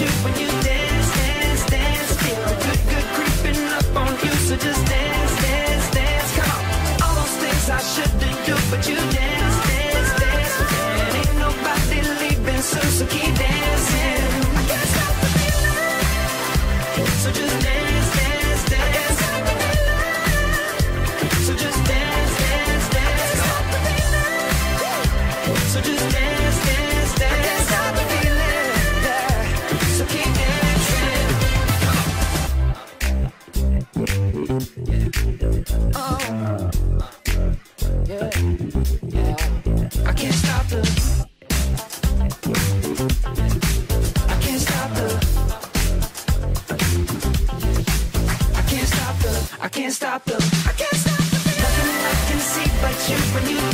You when you can't stop the. I can't stop the. Nothing I can see but you when you